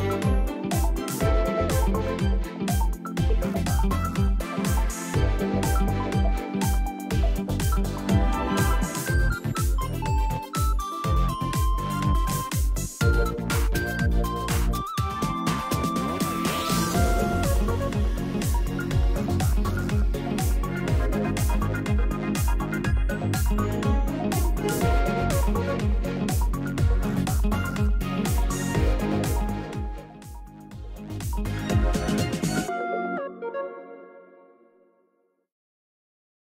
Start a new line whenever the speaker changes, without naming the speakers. you.